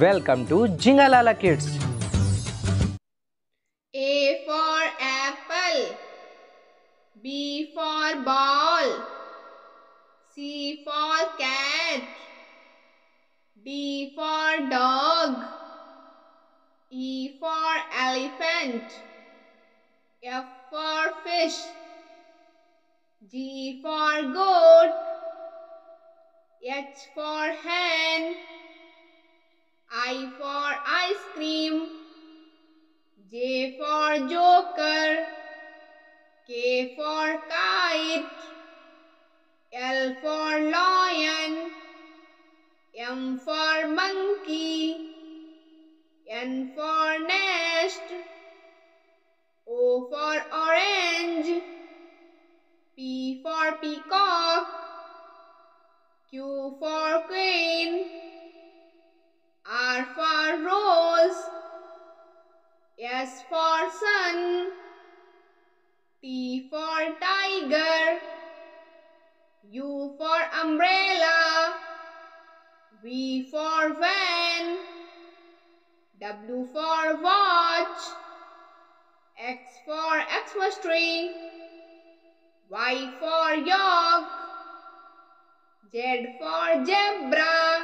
Welcome to Jinga Lala Kids. A for apple. B for ball. C for cat. D for dog. E for elephant. F for fish. G for goat. H for hen. I for ice cream. J for joker. K for kite. L for lion. M for monkey. N for nest. O for orange. P for peacock. Q for queen. S for sun. T for tiger. U for umbrella. V for van. W for watch. X for Xmas tree. Y for york. Z for zebra.